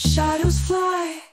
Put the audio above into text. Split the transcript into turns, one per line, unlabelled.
Shadows fly.